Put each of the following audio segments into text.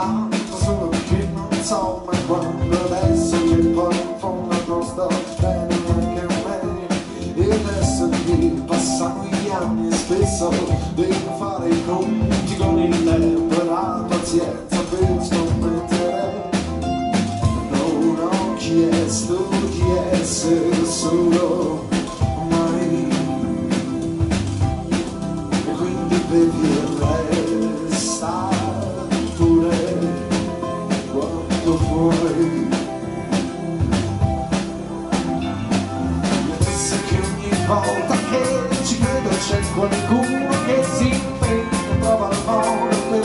l'alto sono vicino, insomma quando adesso che poi in fondo non sto bene neanche me e adesso che passano gli anni spesso devo fare i conti con il tempo e la pazienza per scommettere non ho chiesto di essere solo volta che ci vedo c'è qualcuno che si impegna prova il modo per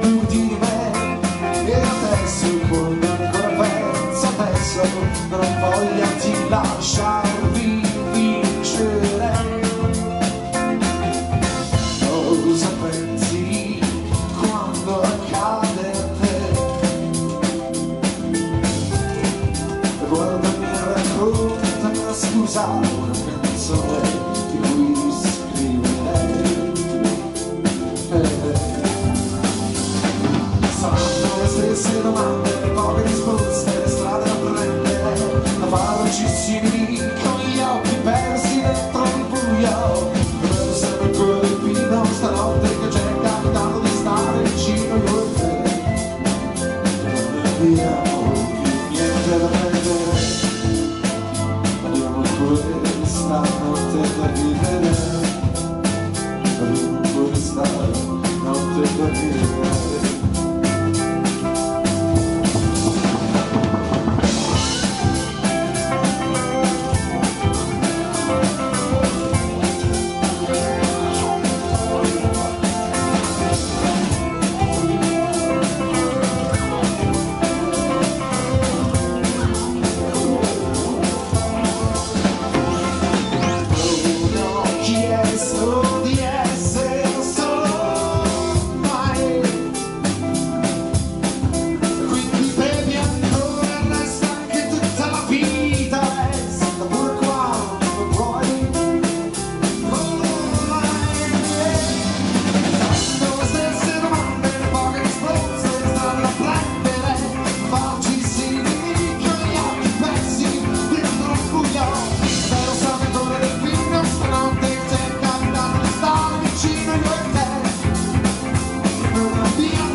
più più di me e adesso quando ancora penso adesso non voglia di lasciarvi vincere. Cosa pensi quando accade a te? Guardami e raccontami scusa stesse domande poche risposte strade da prendere la farocissimi a viverá. Nunca está, não tem vida. Be